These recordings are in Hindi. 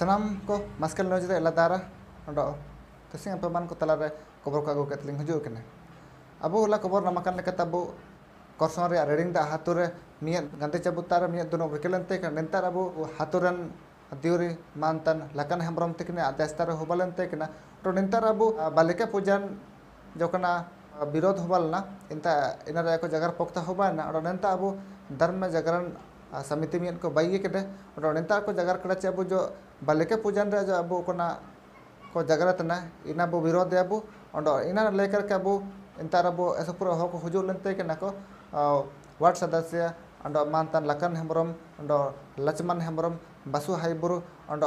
सामान को मस्केल न्यूज़ एला दारा तेज़ी आप तलारे खबर को आगूली हजूकें अब होला खबर नामाकानाब कर्सों रेडिंग हाथों मियाद गांधी चाबूतार मियाद दुनो रिकेलते नेतार अब हाथों दिवरी मानतान लाकान हेम्रम तक आदेस्तार होबालनते नेतार अब बालिका पूजान जोना विरोध होबालना इनता इनारे को जगार पक्ता होबाना नेता अब धर्म जगरान समिति में को बाइए केटे और निंता को जगर कड़ा अब जो बालिका पूजन रे जो अब को जगरतना इन अब विरोध अब। इन लेकर के अब इंतार अब ऐसा पूरा हो को के वार्ड सदस्य अंड मानतन लकन हेम्ब्रम अंड लक्ष्मण हेम्ब्रम बासु हाइबुरु अंड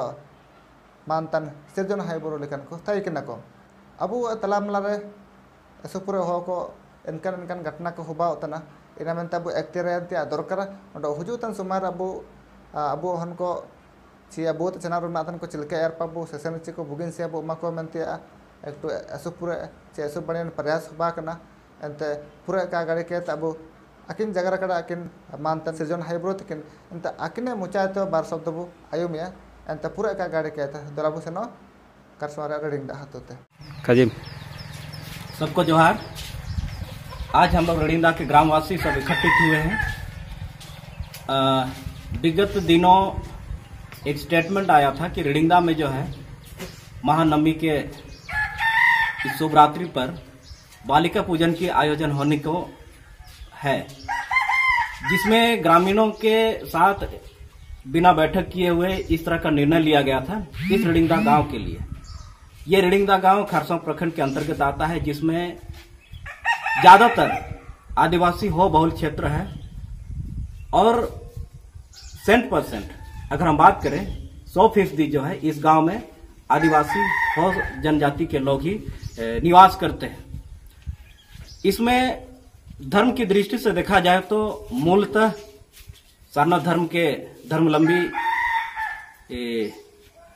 मानतन सिरजन हाइबुरु लेकन को किना को। अबु तलामला एसुपुरे हो एनकान एनकान घटना को हबाओतना इना मनते अब एक्टेरते दरकार हजूतन समय अब अब हनको सी अब चनार को चिलका एरपा सेसन चे को बुगिन से अब को मनते एक एसब पूरे चे एसब बड़े प्रयास होबाकना एनते पूरे का गाड़ी के अब अकिन जगह कड़ा अकिन मानते सृजन हाइब्रो तकिन एनते अकिने तो बार शब्द बो आयुमिया एनते पूरे का गाड़ी के दराबू सेनो करसवारा रेडिंग दा हाथोते कजिम सबको जोहार आज हम लोग रड़िंदा के ग्रामवासी सब इकट्ठित हुए हैं। विगत दिनों एक स्टेटमेंट आया था कि रिडिंदा में जो है, महानवमी के इस शिवरात्रि पर बालिका पूजन की आयोजन होने को है, जिसमें ग्रामीणों के साथ बिना बैठक किए हुए इस तरह का निर्णय लिया गया था इस रिडिंगदा गाँव के लिए। ये रिडिंगदा गाँव खरसों प्रखंड के अंतर्गत आता है, जिसमें ज़्यादातर आदिवासी हो, बहुल क्षेत्र है, और सेंट परसेंट अगर हम बात करें, सौ फ़ीसदी जो है, इस गाँव में आदिवासी हो, जनजाति के लोग ही निवास करते हैं। इसमें धर्म की दृष्टि से देखा जाए तो मूलतः सारनाथ धर्म के धर्मलंबी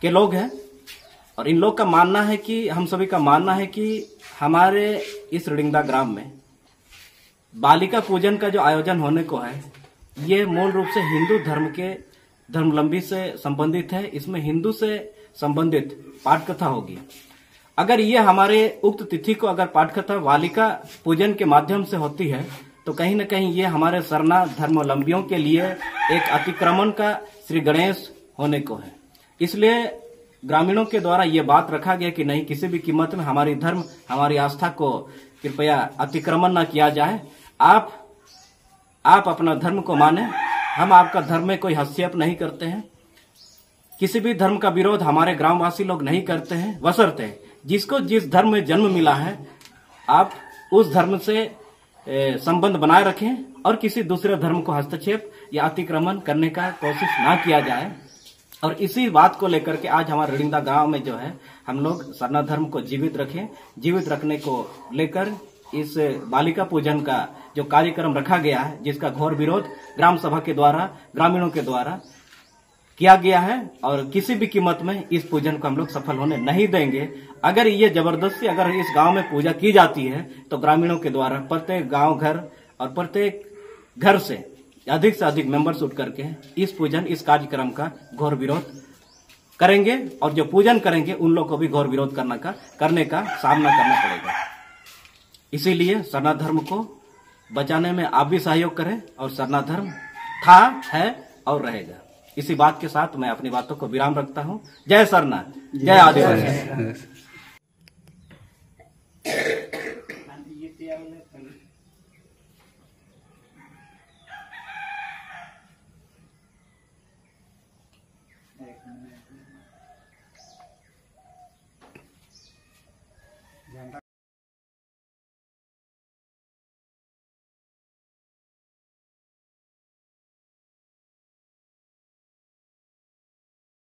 के लोग हैं। और इन लोग का मानना है कि, हम सभी का मानना है कि हमारे इस रिडिंगदा ग्राम में बालिका पूजन का जो आयोजन होने को है, ये मूल रूप से हिंदू धर्म के धर्मलंबी से संबंधित है। इसमें हिंदू से संबंधित पाठ कथा होगी। अगर ये हमारे उक्त तिथि को अगर पाठकथा बालिका पूजन के माध्यम से होती है तो कहीं न कहीं ये हमारे सरना धर्मावलंबियों के लिए एक अतिक्रमण का श्री गणेश होने को है। इसलिए ग्रामीणों के द्वारा ये बात रखा गया कि नहीं, किसी भी कीमत में हमारी धर्म, हमारी आस्था को कृपया अतिक्रमण न किया जाए। आप आप अपना धर्म को माने। हम आपका धर्म में कोई हस्तक्षेप नहीं करते हैं। किसी भी धर्म का विरोध हमारे ग्रामवासी लोग नहीं करते हैं, वसरते हैं। जिसको जिस धर्म में जन्म मिला है, आप उस धर्म से संबंध बनाए रखें और किसी दूसरे धर्म को हस्तक्षेप या अतिक्रमण करने का कोशिश ना किया जाए। और इसी बात को लेकर के आज हमारे रिंदा गाँव में जो है, हम लोग सरना धर्म को जीवित रखें। जीवित रखने को लेकर इस बालिका पूजन का जो कार्यक्रम रखा गया है, जिसका घोर विरोध ग्राम सभा के द्वारा, ग्रामीणों के द्वारा किया गया है और किसी भी कीमत में इस पूजन को हम लोग सफल होने नहीं देंगे। अगर ये ज़बरदस्ती अगर इस गाँव में पूजा की जाती है तो ग्रामीणों के द्वारा प्रत्येक गाँव घर और प्रत्येक घर से अधिक से अधिक मेंबर्स उठ करके इस पूजन इस कार्यक्रम का घोर विरोध करेंगे और जो पूजन करेंगे उन लोग को भी घोर विरोध करना का करने का सामना करना पड़ेगा। इसीलिए सरना धर्म को बचाने में आप भी सहयोग करें और सरना धर्म था है और रहेगा। इसी बात के साथ मैं अपनी बातों को विराम रखता हूँ। जय सरना जय आदिवासी